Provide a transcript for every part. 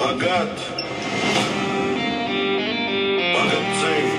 богат, Bhagat Singh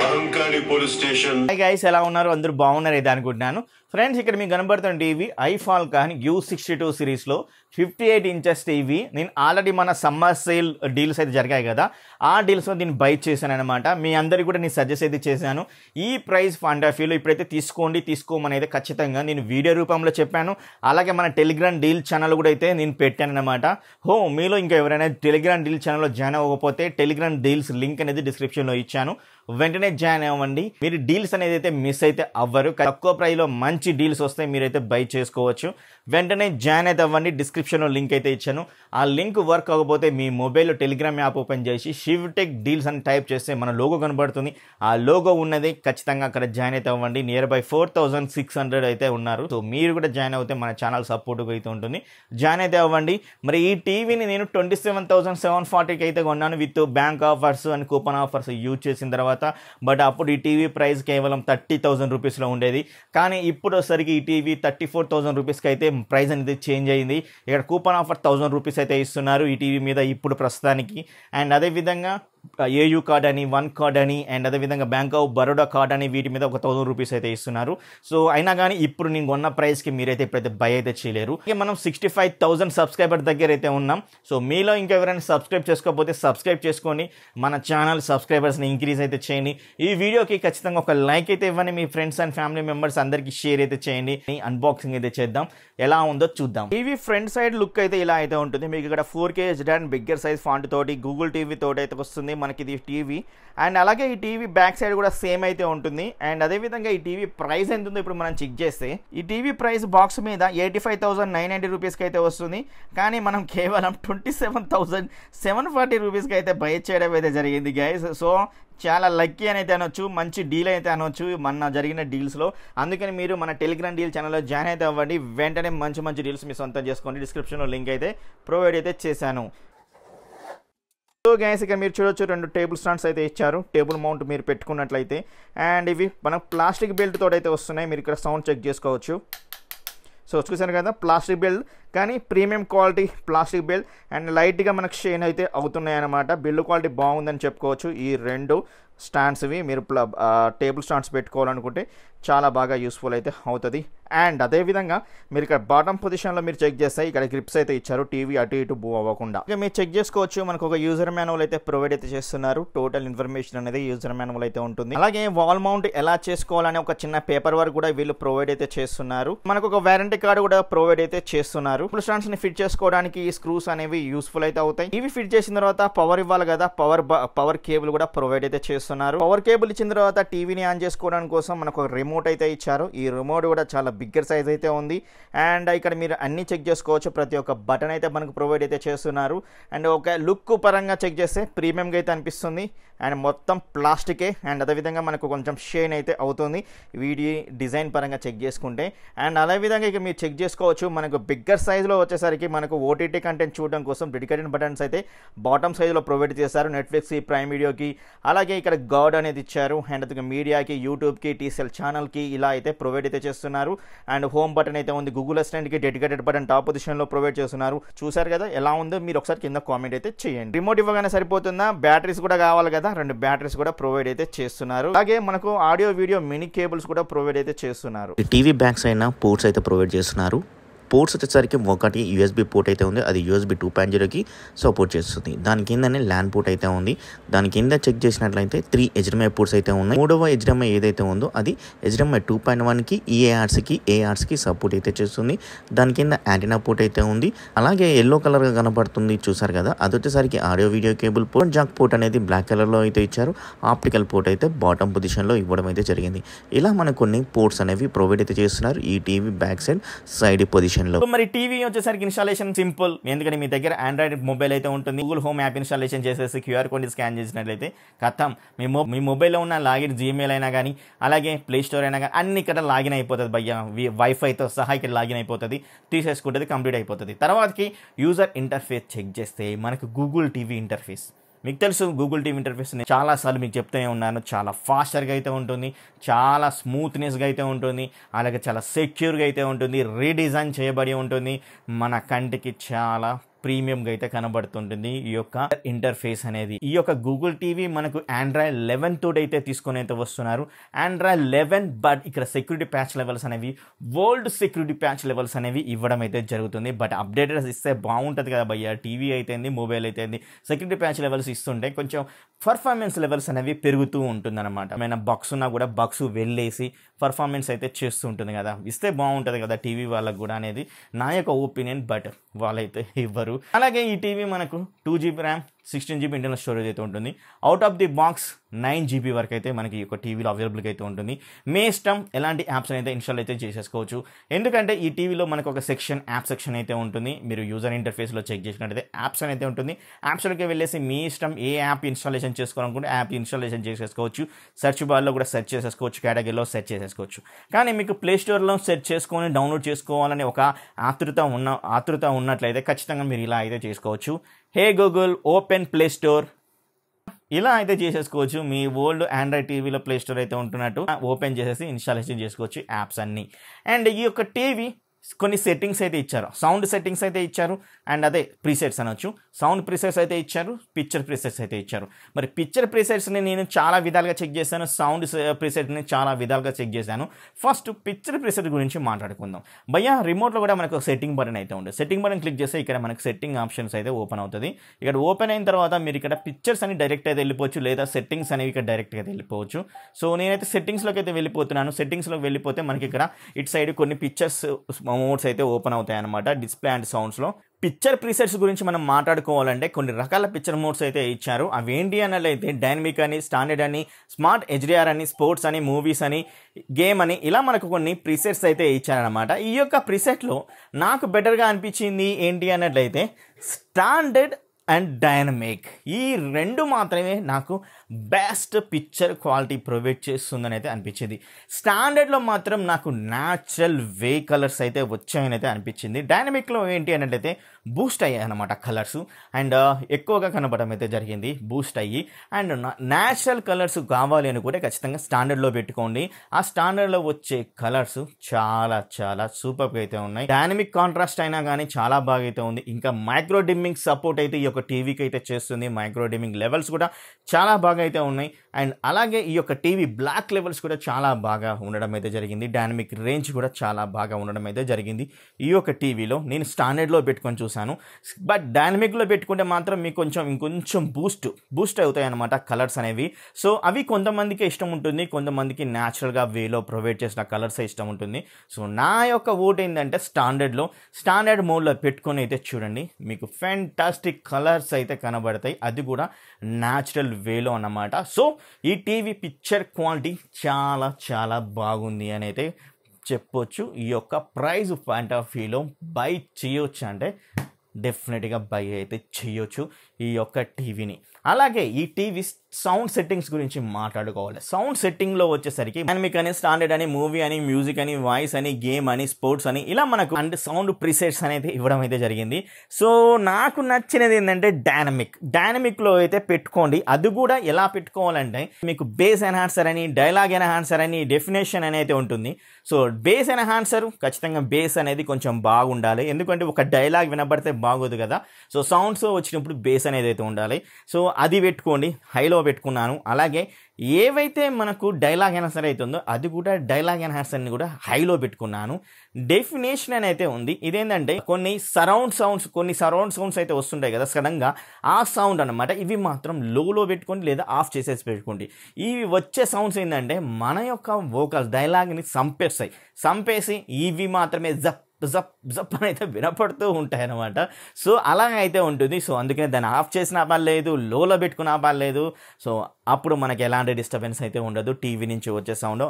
Mahankali police station guys ఎలా ఉన్నారు? అందరూ బాగున్నారు? అయితే అనుకుంటున్నాను. ఫ్రెండ్స్ ఇక్కడ మీకు కనబడుతున్న టీవీ ఐఫాల్ కానీ యూ సిక్స్టీ టూ సిరీస్లో ఫిఫ్టీ ఎయిట్ ఇంచెస్ టీవీ. నేను ఆల్రెడీ మన సమ్మర్ సేల్ డీల్స్ అయితే జరిగాయి కదా. ఆ డీల్స్లో దీన్ని బై చేశాను అనమాట మీ అందరికీ కూడా నేను సజెస్ట్ అయితే చేశాను. ఈ ప్రైస్ ఫండ్ ఆఫ్ వ్యూలో ఇప్పుడైతే తీసుకోండి తీసుకోమని అయితే ఖచ్చితంగా నేను వీడియో రూపంలో చెప్పాను. అలాగే మన టెలిగ్రామ్ డీల్ ఛానల్ కూడా అయితే నేను పెట్టాను అనమాట హో మీలో ఇంకా ఎవరైనా టెలిగ్రామ్ డీల్ ఛానల్లో జాయిన్ అవ్వకపోతే టెలిగ్రామ్ డీల్స్ లింక్ అనేది డిస్క్రిప్షన్లో ఇచ్చాను. వెంటనే జాయిన్ అవ్వండి. మీరు డీల్స్ అనేది అయితే మిస్ అయితే అవ్వరు. తక్కువ ప్రైస్లో మంచి మంచి డీల్స్ వస్తాయి మీరైతే బై చేసుకోవచ్చు. వెంటనే జాయిన్ అయితే అవ్వండి. డిస్క్రిప్షన్లో లింక్ అయితే ఇచ్చాను. ఆ లింక్ వర్క్ అవ్వకపోతే మీ మొబైల్లో టెలిగ్రామ్ యాప్ ఓపెన్ చేసి షివ్ టెక్ డీల్స్ అని టైప్ చేస్తే మన లోగో కనబడుతుంది. ఆ లోగో ఉన్నది. ఖచ్చితంగా అక్కడ జాయిన్ అయితే అవ్వండి. Nearby four thousand six hundred అయితే ఉన్నారు. సో మీరు కూడా జాయిన్ అవుతే మన ఛానల్ సపోర్ట్గా అయితే ఉంటుంది. జాయిన్ అయితే అవ్వండి. మరి ఈ టీవీని నేను ట్వంటీ సెవెన్ థౌసండ్ సెవెన్ ఫార్టీకి అయితే కొన్నాను. With bank offers and coupon offers use చేసిన తర్వాత. బట్ అప్పుడు ఈ టీవీ ప్రైస్ కేవలం థర్టీ థౌసండ్ రూపీస్లో ఉండేది. కానీ ఇప్పుడు ఇప్పుడోసరికి ఈ టీవీ థర్టీ ఫోర్ థౌసండ్ రూపీస్కి అయితే ప్రైస్ అనేది చేంజ్ అయింది. ఇక్కడ కూపన్ ఆఫర్ థౌసండ్ రూపీస్ అయితే ఇస్తున్నారు ఈ టీవీ మీద ఇప్పుడు ప్రస్తుతానికి. అండ్ అదేవిధంగా ఏయూ కార్డ్ అని వన్ కార్డ్ అని అండ్ అదేవిధంగా బ్యాంక్ ఆఫ్ బరోడా కార్డ్ అని వీటి మీద ఒక థౌసండ్ రూపీస్ అయితే ఇస్తున్నారు. సో అయినా కానీ ఇప్పుడు నేను కొన్న ప్రైస్కి మీరైతే ఇప్పుడైతే బై అయితే చేయలేరు. ఇక మనం సిక్స్టీ ఫైవ్ థౌసండ్ సబ్స్క్రైబర్ దగ్గర అయితే ఉన్నాం. సో మీలో ఇంకా ఎవరైనా సబ్స్క్రైబ్ చేసుకోకపోతే సబ్స్క్రైబ్ చేసుకొని మన ఛానల్ సబ్స్క్రైబర్స్ని ఇంక్రీజ్ అయితే చేయండి. ఈ వీడియోకి ఖచ్చితంగా ఒక లైక్ అయితే ఇవ్వండి. మీ ఫ్రెండ్స్ అండ్ ఫ్యామిలీ మెంబర్స్ అందరికీ షేర్ అయితే చేయండి. అన్బాక్సింగ్ అయితే చేద్దాం. ఎలా ఉందో చూద్దాం. టీవీ ఫ్రంట్ సైడ్ లుక్ అయితే ఇలా అయితే ఉంటుంది. మీకు ఇక్కడ ఫోర్ కేజ్ డాన్ అండ్ బిగ్గర్ సైజ్ ఫాంట్ తోటి గూగుల్ టీవీ తోటి అయితే వస్తుంది. మనకి ఇది టీవీ. అండ్ అలాగే ఈ టీవీ బ్యాక్ సైడ్ కూడా సేమ్ అయితే ఉంటుంది. అండ్ అదేవిధంగా ఈ టీవీ ప్రైస్ ఎంత ఉందో ఇప్పుడు మనం చెక్ చేస్తే ఈ టీవీ ప్రైస్ బాక్స్ మీద eighty five thousand nine ninety రూపీస్కి అయితే వస్తుంది. కానీ మనం కేవలం twenty seven thousand seven forty రూపీస్కి అయితే బై చేయడం అయితే జరిగింది గైస్ సో చాలా లక్కీ అని అయితే అనొచ్చు మంచి డీల్ అయితే అనొచ్చు మన జరిగిన డీల్స్లో అందుకని మీరు మన టెలిగ్రామ్ డీల్ ఛానల్లో జాయిన్ అయితే అవ్వండి. వెంటనే మంచి మంచి డీల్స్ మీ సొంతం చేసుకోండి. డిస్క్రిప్షన్లో లింక్ అయితే ప్రొవైడ్ అయితే చేశాను. సో గ్యాస్ ఇక్కడ మీరు చూడొచ్చు రెండు టేబుల్ స్టాండ్స్ అయితే ఇచ్చారు. టేబుల్ మౌంట్ మీరు పెట్టుకున్నట్లయితే. అండ్ ఇవి మన ప్లాస్టిక్ బెల్ట్ తోడైతే అయితే వస్తున్నాయి. మీరు ఇక్కడ సౌండ్ చెక్ చేసుకోవచ్చు. సో చూసాను కదా ప్లాస్టిక్ బెల్ట్ కానీ premium quality plastic belt and లైట్గా మనకు షేన్ అయితే అవుతున్నాయి బిల్లు క్వాలిటీ బాగుందని చెప్పుకోవచ్చు. ఈ రెండు స్టాండ్స్వి మీరు టేబుల్ స్టాండ్స్ పెట్టుకోవాలనుకుంటే చాలా బాగా యూస్ఫుల్ అయితే అవుతుంది. అండ్ అదేవిధంగా మీరు ఇక్కడ బాటమ్ పొజిషన్లో మీరు చెక్ చేస్తే ఇక్కడ గ్రిప్స్ అయితే ఇచ్చారు. టీవీ అటు ఇటు బూ అవ్వకుండా. ఇక మీరు చెక్ చేసుకోవచ్చు. మనకు ఒక యూజర్ మాన్యువల్ అయితే ప్రొవైడ్ అయితే చేస్తున్నారు. టోటల్ ఇన్ఫర్మేషన్ అనేది యూజర్ మాన్యువల్ అయితే ఉంటుంది. అలాగే వాల్ మౌంట్ ఎలా చేసుకోవాలనే ఒక చిన్న పేపర్ వర్క్ కూడా వీళ్ళు ప్రొవైడ్ అయితే చేస్తున్నారు. మనకు ఒక వారంటీ కార్డు కూడా ప్రొవైడ్ అయితే చేస్తున్నారు. ఫుల్ స్టాండ్స్ని ఫిట్ చేసుకోవడానికి ఈ స్క్రూస్ అనేవి యూస్ఫుల్ అయితే అవుతాయి. ఇవి ఫిట్ చేసిన తర్వాత పవర్ ఇవ్వాలి కదా పవర్ పవర్ కేబుల్ కూడా ప్రొవైడ్ అయితే చేస్తున్నారు. పవర్ కేబుల్ ఇచ్చిన తర్వాత టీవీని ఆన్ చేసుకోవడానికి కోసం మనకు ఒక రిమోట్ అయితే ఇచ్చారు. ఈ రిమోట్ కూడా చాలా బిగ్గర్ సైజ్ అయితే ఉంది. అండ్ ఇక్కడ మీరు అన్ని చెక్ చేసుకోవచ్చు. ప్రతి ఒక్క బటన్ అయితే మనకు ప్రొవైడ్ అయితే చేస్తున్నారు. అండ్ ఒక లుక్ పరంగా చెక్ చేస్తే ప్రీమియంగా అయితే అనిపిస్తుంది. అండ్ మొత్తం ప్లాస్టికే అండ్ అదేవిధంగా మనకు కొంచెం షేన్ అయితే అవుతుంది. వీడి డిజైన్ పరంగా చెక్ చేసుకుంటే. అండ్ అదేవిధంగా ఇక మీరు చెక్ చేసుకోవచ్చు. మనకు బిగ్గర్ సైజులో వచ్చేసరికి మనకు ఓటీటీ కంటెంట్ చూడడం కోసం డెడికేటెడ్ బటన్స్ అయితే బాటమ్ సైజులో ప్రొవైడ్ చేశారు. నెట్ఫ్లిక్స్ ప్రైమ్ వీడియోకి అలాగే ఇక్కడ గాడ్ అనేది ఇచ్చారు. అండ్ అదే మీడియాకి యూట్యూబ్కి టీసీఎల్ ఛానల్కి ఇలా అయితే ప్రొవైడ్ అయితే చేస్తున్నారు. అండ్ హోమ్ బటన్ అయితే ఉంది. గూగుల్ అసిస్టెంట్కి డెడికేటెడ్ బటన్ టాప్ పొజిషన్లో ప్రొవైడ్ చేస్తున్నారు. చూసారు కదా? ఎలా ఉందో మీరు ఒకసారి కింద కామెంట్ అయితే చేయండి. రిమోట్ ఇవ్వగానే సరిపోతుందా? బ్యాటరీస్ కూడా కావాలి కదా? రెండు బ్యాటరీస్ కూడా ప్రొవైడ్ అయితే చేస్తున్నారు. అలాగే మనకు ఆడియో వీడియో మినీ కేబుల్స్ కూడా ప్రొవైడ్ అయితే చేస్తున్నారు. టీవీ బ్యాగ్స్ అయినా పోర్ట్స్ అయితే ప్రొవైడ్ చేస్తున్నారు. పోర్ట్స్ వచ్చేసరికి ఒకటి యూఎస్బి పోర్ట్ అయితే ఉంది. అది యూఎస్బి టూ పాయింట్ జీరోకి సపోర్ట్ చేస్తుంది. దాని కిందనే ల్యాండ్ పోర్ట్ అయితే ఉంది. దాని కింద చెక్ చేసినట్లయితే త్రీ హెచ్డిఎంఐ పోర్ట్స్ అయితే ఉన్నాయి. మూడవ హెచ్డిఎంఐ ఏదైతే ఉందో అది హెచ్డిఎంఐ టూ పాయింట్ వన్కి ఈఏఆర్స్కి ఏఆర్స్కి సపోర్ట్ అయితే చేస్తుంది. దాని కింద యాంటీనా పోర్ట్ అయితే ఉంది. అలాగే ఎల్లో కలర్గా కనబడుతుంది చూసారు కదా. అది వచ్చేసరికి audio video cable port jack port అనేది బ్లాక్ కలర్లో అయితే ఇచ్చారు. ఆప్టికల్ పోర్ట్ అయితే బాటమ్ పొజిషన్లో ఇవ్వడం అయితే జరిగింది. ఇలా మనకు కొన్ని పోర్ట్స్ అనేవి ప్రొవైడ్ అయితే చేస్తున్నారు. ఈ TV back side side position ఇన్స్టాలేషన్లో. మరి టీవీ వచ్చేసరికి ఇన్స్టాలేషన్ సింపుల్. ఎందుకంటే మీ దగ్గర ఆండ్రాయిడ్ మొబైల్ అయితే ఉంటుంది. గూగుల్ హోమ్ యాప్ ఇన్స్టాలేషన్ చేసేసి క్యూఆర్ కోడ్ స్కాన్ చేసినట్లయితే కథం. మీ మొ మీ మొబైల్లో ఉన్న లాగిన్ జీమెయిల్ అయినా కానీ అలాగే ప్లే స్టోర్ అయినా కానీ అన్ని ఇక్కడ లాగిన్ అయిపోతుంది భయ్య. వైఫైతో సహా ఇక్కడ లాగిన్ అయిపోతుంది. తీసేసుకుంటుంది కంప్లీట్ అయిపోతుంది. తర్వాతకి యూజర్ ఇంటర్ఫేస్ చెక్ చేస్తే మనకు గూగుల్ టీవీ ఇంటర్ఫేస్ మీకు తెలుసు గూగుల్ టీమ్ ఇంటర్ఫేస్ నేను చాలాసార్లు మీకు చెప్తూనే ఉన్నాను. చాలా ఫాస్టర్గా అయితే ఉంటుంది చాలా స్మూత్నెస్గా అయితే ఉంటుంది అలాగే చాలా సెక్యూర్గా అయితే ఉంటుంది రీడిజైన్ చేయబడి ఉంటుంది. మన కంటికి చాలా ప్రీమియంగా అయితే కనబడుతుంటుంది. ఈ యొక్క ఇంటర్ఫేస్ అనేది. ఈ యొక్క గూగుల్ టీవీ మనకు ఆండ్రాయిడ్ లెవెన్ తోటి అయితే తీసుకొని అయితే వస్తున్నారు. ఆండ్రాయిడ్ లెవెన్ బట్ ఇక్కడ సెక్యూరిటీ ప్యాచ్ లెవెల్స్ అనేవి వరల్డ్ సెక్యూరిటీ ప్యాచ్ లెవెల్స్ అనేవి ఇవ్వడం అయితే జరుగుతుంది. బట్ అప్డేటెడ్ ఇస్తే బాగుంటుంది కదా భయ్య. టీవీ అయితేంది మొబైల్ అయితేంది సెక్యూరిటీ ప్యాచ్ లెవెల్స్ ఇస్తుంటే కొంచెం పర్ఫార్మెన్స్ లెవెల్స్ అనేవి పెరుగుతూ ఉంటుందన్నమాట. ఏమైనా బగ్స్ ఉన్నా కూడా బగ్స్ వెళ్ళేసి పర్ఫార్మెన్స్ అయితే చేస్తూ ఉంటుంది కదా. ఇస్తే బాగుంటుంది కదా టీవీ వాళ్ళకు కూడా అనేది. నా యొక్క ఒపీనియన్ బట్ వాళ్ళైతే ఇవ్వరు. అలాగే ఈ టీవీ మనకు two GB RAM sixteen GB internal storage అయితే ఉంటుంది. Out of the box nine GB వరకు అయితే మనకి ఈ యొక్క టీవీలో అవైలబుల్గా అయితే ఉంటుంది. మీ ఇష్టం ఎలాంటి యాప్స్ అయితే ఇన్స్టాల్ అయితే చేసేసుకోవచ్చు. ఎందుకంటే ఈ టీవీలో మనకు ఒక సెక్షన్ యాప్ సెక్షన్ అయితే ఉంటుంది. మీరు యూజర్ ఇంటర్ఫేస్లో చెక్ చేసినట్టయితే యాప్స్ అయితే ఉంటుంది. యాప్స్లోకి వెళ్ళేసి మీ ఇష్టం ఏ యాప్ ఇన్స్టాలేషన్ చేసుకోవాలనుకుంటే యాప్ ఇన్స్టాలేషన్ చేసేసుకోవచ్చు. సెర్చ్ బార్లో కూడా సెర్చ్ చేసేసుకోవచ్చు. కేటగిరీలో సెర్చ్ చేసేసుకోవచ్చు. కానీ మీకు ప్లే స్టోర్లో సెర్చ్ చేసుకొని డౌన్లోడ్ చేసుకోవాలని ఒక ఆతృత ఉన్న ఆతృత ఉన్నట్లయితే ఖచ్చితంగా మీరు ఇలా అయితే చేసుకోవచ్చు. Hey Google open play store. ఇలా అయితే చేసేసుకోవచ్చు. మీ ఓల్డ్ ఆండ్రాయిడ్ టీవీలో ప్లే స్టోర్ అయితే ఉంటున్నట్టు. ఓపెన్ చేసేసి ఇన్స్టాలేషన్ చేసుకోవచ్చు యాప్స్ అన్నీ. అండ్ ఈ యొక్క టీవీ కొన్ని సెట్టింగ్స్ అయితే ఇచ్చారు. సౌండ్ సెట్టింగ్స్ అయితే ఇచ్చారు. అండ్ అదే ప్రీసెట్స్ అనొచ్చు. సౌండ్ ప్రీసెట్స్ అయితే ఇచ్చారు. పిక్చర్ ప్రీసెట్స్ అయితే ఇచ్చారు. మరి పిక్చర్ ప్రీసెట్స్ని నేను చాలా విధాలుగా చెక్ చేశాను. సౌండ్ ప్రీసెట్ని చాలా విధాలుగా చెక్ చేశాను. ఫస్ట్ పిక్చర్ ప్రీసెట్ గురించి మాట్లాడుకుందాం. భయ్యా రిమోట్లో కూడా మనకు సెట్టింగ్ బటన్ అయితే ఉంది. సెట్టింగ్ బటన్ క్లిక్ చేస్తే ఇక్కడ మనకు సెట్టింగ్ ఆప్షన్స్ అయితే ఓపెన్ అవుతుంది. ఇక్కడ ఓపెన్ అయిన తర్వాత మీరు ఇక్కడ పిక్చర్స్ అని డైరెక్ట్ అయితే వెళ్ళిపోవచ్చు. లేదా సెట్టింగ్స్ అనేవి ఇక్కడ డైరెక్ట్గా అయితే వెళ్ళిపోవచ్చు. సో నేనైతే సెట్టింగ్స్లోకి అయితే వెళ్ళిపోతున్నాను. సెట్టింగ్స్లోకి వెళ్ళిపోతే మనకి ఇక్కడ ఇటు సైడ్ కొన్ని పిక్చర్స్ మోడ్స్ అయితే ఓపెన్ అవుతాయి అనమాట డిస్ప్లే అండ్ సౌండ్స్లో. పిక్చర్ ప్రీసెట్స్ గురించి మనం మాట్లాడుకోవాలంటే కొన్ని రకాల పిక్చర్ మోడ్స్ అయితే ఇచ్చారు. అవి ఏంటి అన్నట్లయితే డైనమిక్ అని స్టాండర్డ్ అని స్మార్ట్ హెచ్డిఆర్ అని స్పోర్ట్స్ అని మూవీస్ అని గేమ్ అని ఇలా మనకు కొన్ని ప్రీసెట్స్ అయితే ఇచ్చారనమాట ఈ యొక్క ప్రీసెట్లో నాకు బెటర్గా అనిపించింది ఏంటి అన్నట్లయితే స్టాండర్డ్ అండ్ డైనమిక్. ఈ రెండు మాత్రమే నాకు బెస్ట్ పిక్చర్ క్వాలిటీ ప్రొవైడ్ చేస్తుందని అయితే అనిపించింది. స్టాండర్డ్లో మాత్రం నాకు న్యాచురల్ వే కలర్స్ అయితే వచ్చాయని అయితే అనిపించింది. డైనమిక్లో ఏంటి అన్నట్లయితే బూస్ట్ అయ్యాయి అనమాట కలర్స్. అండ్ ఎక్కువగా కనపడడం అయితే జరిగింది బూస్ట్ అయ్యి. అండ్ న్యాచురల్ కలర్స్ కావాలి అనుకుంటే ఖచ్చితంగా స్టాండర్డ్లో పెట్టుకోండి. ఆ స్టాండర్డ్లో వచ్చే కలర్స్ చాలా చాలా సూపర్గా అయితే ఉన్నాయి. డైనమిక్ కాంట్రాస్ట్ అయినా కానీ చాలా బాగా అయితే ఉంది. ఇంకా మైక్రో డిమ్మింగ్ సపోర్ట్ అయితే ఈ యొక్క టీవీకి అయితే చేస్తుంది. మైక్రో డిమ్మింగ్ లెవెల్స్ కూడా చాలా బాగా అయితే ఉన్నాయి. అండ్ అలాగే ఈ యొక్క టీవీ బ్లాక్ లెవెల్స్ కూడా చాలా బాగా ఉండడం అయితే జరిగింది. డైనమిక్ రేంజ్ కూడా చాలా బాగా ఉండడం అయితే జరిగింది. ఈ యొక్క టీవీలో నేను స్టాండర్డ్లో పెట్టుకొని చూశాను. బట్ డైనమిక్లో పెట్టుకుంటే మాత్రం మీకు కొంచెం ఇంకొంచెం బూస్ట్ బూస్ట్ అవుతాయి అనమాట కలర్స్ అనేవి. సో అవి కొంతమందికి ఇష్టం ఉంటుంది కొంతమందికి న్యాచురల్గా వేలో ప్రొవైడ్ చేసిన కలర్స్ ఇష్టం ఉంటుంది. సో నా యొక్క ఓట్ ఏంటంటే స్టాండర్డ్లో. స్టాండర్డ్ మోడ్లో పెట్టుకొని అయితే చూడండి. మీకు ఫెంటాస్టిక్ కలర్స్ అయితే కనబడతాయి. అది కూడా న్యాచురల్ వేలో అన్నమాట. సో ఈ టీవీ పిక్చర్ క్వాలిటీ చాలా చాలా బాగుంది అని అయితే చెప్పొచ్చు. ఈ యొక్క ప్రైజ్ పాయింట్ ఆఫ్ వ్యూలో బై చేయొచ్చు అంటే డెఫినెట్గా బై అయితే చేయొచ్చు ఈ యొక్క టీవీని అలాగే ఈ టీవీ సౌండ్ సెట్టింగ్స్ గురించి మాట్లాడుకోవాలి. సౌండ్ సెట్టింగ్లో వచ్చేసరికి డైనమిక్ అని స్టాండర్డ్ అని మూవీ అని మ్యూజిక్ అని వాయిస్ అని గేమ్ అని స్పోర్ట్స్ అని ఇలా మనకు అండ్ సౌండ్ ప్రిసెట్స్ అనేది ఇవ్వడం అయితే జరిగింది. సో నాకు నచ్చినది ఏంటంటే డైనమిక్. డైనమిక్లో అయితే పెట్టుకోండి. అది కూడా ఎలా పెట్టుకోవాలంటే మీకు బేస్ ఎన్హాన్సర్ అని డైలాగ్ ఎన్హాన్సర్ అని డెఫినేషన్ అనేది ఉంటుంది. సో బేస్ ఎన్హాన్సర్ ఖచ్చితంగా బేస్ అనేది కొంచెం బాగుండాలి. ఎందుకంటే ఒక డైలాగ్ వినబడితే బాగోదు కదా. సో సౌండ్స్ వచ్చినప్పుడు బేస్ అనేది అయితే ఉండాలి. సో అది పెట్టుకోండి. హైలో పెట్టుకున్నాను. అలాగే ఏవైతే మనకు డైలాగ్ ఎన్హాన్సర్ అవుతుందో అది కూడా డైలాగ్ ఎన్హాన్సర్ని కూడా హైలో పెట్టుకున్నాను. డెఫినేషన్ అని అయితే ఉంది. ఇదేంటంటే కొన్ని సరౌండ్ సౌండ్స్ కొన్ని సరౌండ్ సౌండ్స్ అయితే వస్తుంటాయి కదా సడన్గా. ఆ సౌండ్ అనమాట ఇవి మాత్రం లోలో పెట్టుకోండి లేదా ఆఫ్ చేసేసి పెట్టుకోండి. ఇవి వచ్చే సౌండ్స్ ఏంటంటే మన యొక్క వోకల్స్ డైలాగ్ని చంపేస్తాయి. చంపేసి ఇవి మాత్రమే జప్ జప్ జప్ అని అయితే వినపడుతూ ఉంటాయి అనమాట సో అలా అయితే ఉంటుంది. సో అందుకనే దాన్ని ఆఫ్ చేసిన పర్లేదు లోలో పెట్టుకున్న పర్లేదు. సో అప్పుడు మనకి ఎలాంటి డిస్టర్బెన్స్ అయితే ఉండదు. టీవీ నుంచి వచ్చే సౌండ్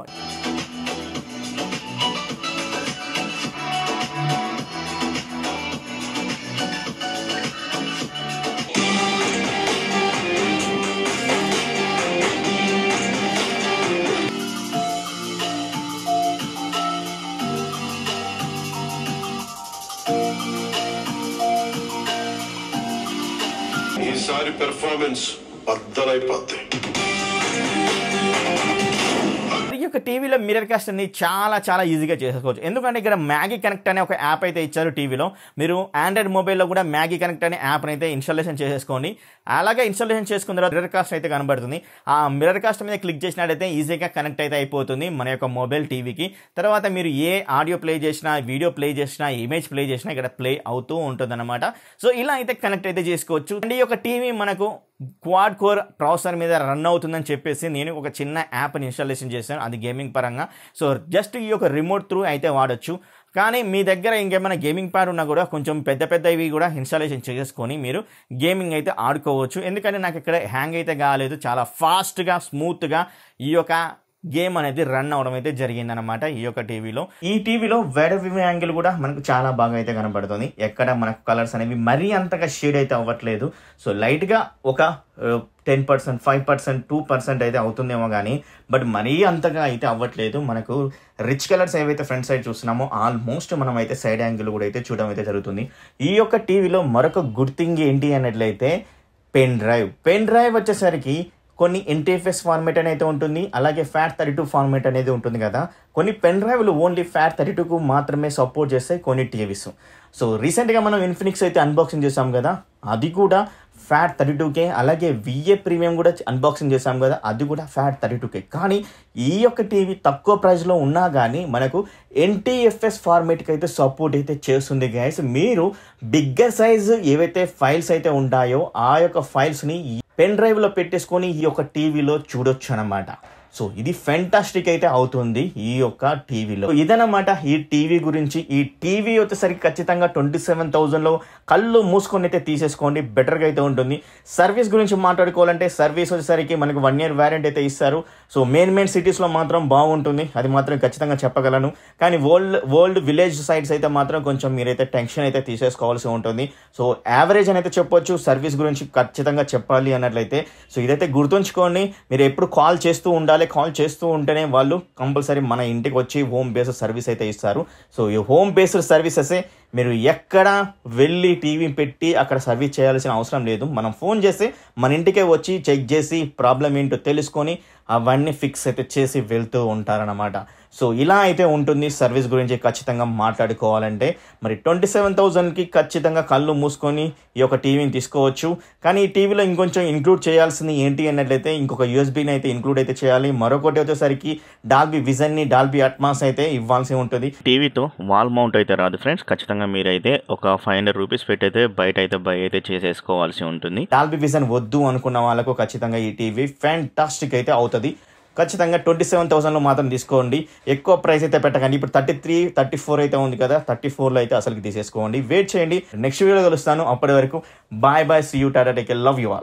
ఈసారి పెర్ఫార్మెన్స్ బద్దలైపోద్ది ఈ యొక్క టీవీలో మిరర్ కాస్ట్ అనేది చాలా చాలా ఈజీగా చేసుకోవచ్చు ఎందుకంటే ఇక్కడ మ్యాగీ కనెక్ట్ అనే ఒక యాప్ అయితే ఇచ్చారు టీవీలో. మీరు ఆండ్రాయిడ్ మొబైల్లో కూడా మ్యాగీ కనెక్ట్ అనే యాప్ని అయితే ఇన్స్టాలేషన్ చేసేసుకోండి. అలాగే ఇన్స్టాలేషన్ చేసుకున్న తర్వాత మిరర్ కాస్ట్ అయితే కనబడుతుంది. ఆ మిరర్ కాస్ట్ మీద క్లిక్ చేసినట్టయితే ఈజీగా కనెక్ట్ అయితే అయిపోతుంది మన యొక్క మొబైల్ టీవీకి. తర్వాత మీరు ఏ ఆడియో ప్లే చేసినా వీడియో ప్లే చేసినా ఇమేజ్ ప్లే చేసినా ఇక్కడ ప్లే అవుతూ ఉంటుంది అనమాట సో ఇలా అయితే కనెక్ట్ అయితే చేసుకోవచ్చు. అండ్ ఈ యొక్క టీవీ మనకు క్వాడ్ కోర్ ప్రాసెసర్ మీద రన్ అవుతుందని చెప్పేసి నేను ఒక చిన్న యాప్ని ఇన్స్టాలేషన్ చేశాను. అది గేమింగ్ పరంగా. సో జస్ట్ ఈ యొక్క రిమోట్ త్రూ అయితే వాడచ్చు. కానీ మీ దగ్గర ఇంకేమైనా గేమింగ్ ప్యాడ్ ఉన్నా కూడా కొంచెం పెద్ద పెద్దవి కూడా ఇన్స్టాలేషన్ చేసుకొని మీరు గేమింగ్ అయితే ఆడుకోవచ్చు. ఎందుకంటే నాకు ఇక్కడ హ్యాంగ్ అయితే కాలేదు. చాలా ఫాస్ట్గా స్మూత్గా ఈ యొక్క గేమ్ అనేది రన్ అవడం అయితే జరిగిందనమాట ఈ యొక్క టీవీలో. ఈ టీవీలో వైడ్ వ్యూ యాంగిల్ కూడా మనకు చాలా బాగా అయితే కనబడుతుంది. ఎక్కడ మనకు కలర్స్ అనేవి మరీ అంతగా షేడ్ అయితే అవ్వట్లేదు. సో లైట్గా ఒక ten percent five percent two percent అయితే అవుతుందేమో కానీ బట్ మరీ అంతగా అయితే అవ్వట్లేదు. మనకు రిచ్ కలర్స్ ఏవైతే ఫ్రంట్ సైడ్ చూస్తున్నామో ఆల్మోస్ట్ మనం అయితే సైడ్ యాంగిల్ కూడా అయితే చూడడం అయితే జరుగుతుంది. ఈ యొక్క టీవీలో మరొక గుడ్ థింగ్ ఏంటి అన్నట్లయితే పెన్ డ్రైవ్ పెన్ డ్రైవ్ వచ్చేసరికి కొన్ని ఎన్టీఎఫ్ఎస్ ఫార్మేట్ అనేది ఉంటుంది అలాగే ఫ్యాట్ థర్టీ టూ ఫార్మేట్ అనేది ఉంటుంది కదా. కొన్ని పెన్ డ్రైవ్లు ఓన్లీ ఫ్యాట్ థర్టీ టూకు మాత్రమే సపోర్ట్ చేస్తాయి కొన్ని టీవీస్ సో రీసెంట్గా మనం ఇన్ఫినిక్స్ అయితే అన్బాక్సింగ్ చేసాం కదా అది కూడా ఫ్యాట్ థర్టీ టూకే అలాగే విఏ ప్రీమియం కూడా అన్బాక్సింగ్ చేసాం కదా అది కూడా ఫ్యాట్ థర్టీ టూకే కానీ ఈ యొక్క టీవీ తక్కువ ప్రైస్లో ఉన్నా కానీ మనకు ఎన్టీఎఫ్ఎస్ ఫార్మేట్కి అయితే సపోర్ట్ అయితే చేస్తుంది గైస్ మీరు బిగ్గర్ సైజ్ ఏవైతే ఫైల్స్ అయితే ఉంటాయో ఆ యొక్క ఫైల్స్ని పెన్ డ్రైవ్లో పెట్టేసుకొని ఈ యొక్క టీవీలో చూడొచ్చు అనమాట సో ఇది ఫెంటాస్టిక్ అయితే అవుతుంది ఈ యొక్క టీవీలో. ఇదనమాట ఈ టీవీ గురించి. ఈ టీవీ వచ్చేసరికి ఖచ్చితంగా ట్వంటీ సెవెన్ థౌజండ్లో కళ్ళు మూసుకొని అయితే తీసేసుకోండి బెటర్గా అయితే ఉంటుంది. సర్వీస్ గురించి మాట్లాడుకోవాలంటే సర్వీస్ వచ్చేసరికి మనకు వన్ ఇయర్ వ్యారెంటీ అయితే ఇస్తారు. సో మెయిన్ మెయిన్ సిటీస్లో మాత్రం బాగుంటుంది. అది మాత్రం ఖచ్చితంగా చెప్పగలను. కానీ వరల్డ్ వరల్డ్ విలేజ్ సైడ్స్ అయితే మాత్రం కొంచెం మీరైతే టెన్షన్ అయితే తీసేసుకోవాల్సి ఉంటుంది. సో యావరేజ్ అని అయితే చెప్పొచ్చు. సర్వీస్ గురించి ఖచ్చితంగా చెప్పాలి అన్నట్లయితే. సో ఇదైతే గుర్తుంచుకోండి. మీరు ఎప్పుడు కాల్ చేస్తూ ఉండాలి. కాల్ చేస్తూ ఉంటేనే వాళ్ళు కంపల్సరీ మన ఇంటికి వచ్చి హోమ్ బేస్డ్ సర్వీస్ అయితే ఇస్తారు. సో ఈ హోమ్ బేస్డ్ సర్వీసెస్ మీరు ఎక్కడ వెళ్ళి టీవీ పెట్టి అక్కడ సర్వీస్ చేయాల్సిన అవసరం లేదు. మనం ఫోన్ చేస్తే మన ఇంటికే వచ్చి చెక్ చేసి ప్రాబ్లం ఏంటో తెలుసుకొని అవన్నీ ఫిక్స్ అయితే చేసి వెళ్తూ ఉంటారనమాట సో ఇలా అయితే ఉంటుంది సర్వీస్ గురించి ఖచ్చితంగా మాట్లాడుకోవాలంటే. మరి ట్వంటీ సెవెన్ థౌజండ్కి ఖచ్చితంగా కళ్ళు మూసుకొని ఈ యొక్క టీవీని తీసుకోవచ్చు. కానీ ఈ టీవీలో ఇంకొంచెం ఇంక్లూడ్ చేయాల్సింది ఏంటి అన్నట్లయితే ఇంకొక యూఎస్బీని అయితే ఇంక్లూడ్ అయితే చేయాలి. మరొకటి వచ్చేసరికి డాల్బీ విజన్ని డాల్బీ అట్మాస్ అయితే ఇవ్వాల్సి ఉంటుంది. టీవీతో వాల్ మౌంట్ అయితే రాదు ఫ్రెండ్స్. ఖచ్చితంగా మీరైతే ఒక ఫైవ్ హండ్రెడ్ రూపీస్ పెట్టి అయితే బయట అయితే బై అయితే చేసేసుకోవాల్సి ఉంటుంది. డాల్బీ విజన్ వద్దు అనుకున్న వాళ్ళకు ఖచ్చితంగా ఈ టీవీ ఫ్యాంటాస్టిక్ అయితే అవుతుంది. ఖచ్చితంగా ట్వంటీ సెవెన్ థౌసండ్లో మాత్రం తీసుకోండి. ఎక్కువ ప్రైస్ అయితే పెట్టకండి. ఇప్పుడు థర్టీ త్రీ థర్టీ ఫోర్ అయితే ఉంది కదా థర్టీ ఫోర్లో అయితే అసలుకి తీసేసుకోండి. వెయిట్ చేయండి. నెక్స్ట్ వీడియో కలుస్తాను. అప్పటి వరకు బాయ్ బాయ్ సీ యూ టాటా టేక్ లవ్ యూ ఆల్